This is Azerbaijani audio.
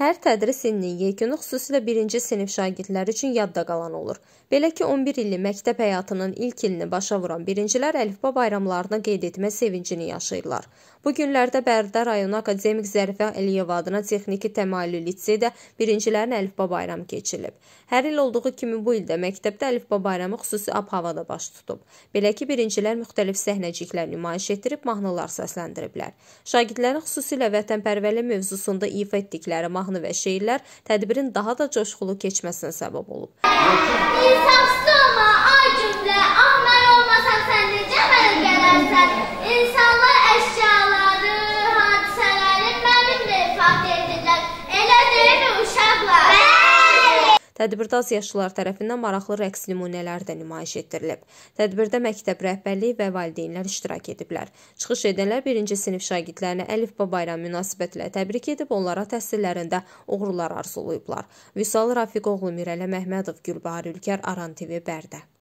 Hər tədris ilinin yekunu xüsusilə birinci sinif şagirdləri üçün yadda qalan olur. Belə ki, 11 illik məktəb həyatının ilk ilini başa vuran birincilər əlifba bayramlarını qeyd etmə sevincini yaşayırlar. Bu günlərdə Bərdə rayonu akademik Zərifə Əliyev adına texniki təmayüllü liseydə birincilərin əlifba bayramı keçirilib. Hər il olduğu kimi bu ildə məktəbdə əlifba bayramı xüsusi ab-havada baş tutub. Belə ki, birincilər müxtəlif səhnəciklər nümayiş etdirib mahnılar səsləndiriblər. Şagirdlərin xüsusilə vətənpərvərlik mövzusunda ifa etdikləri mahnı və şeirlər tədbirin daha da coşqulu keçməsinə səbəb olub. İnsafsız Tədbirdə az yaşlılar tərəfindən maraqlı rəqs nümunələri də nümayiş etdirilib. Tədbirdə məktəb rəhbərliyi və valideynlər iştirak ediblər. Çıxış edənlər birinci sinif şagirdlərini Əlifba bayramı münasibətilə təbrik edib, onlara təhsillərində uğurlar arzulayıblar. Vüsal Rafiqoğlu, Mirələ Məhmədov, Gülbahar Ülkər, Aran TV Bərdə.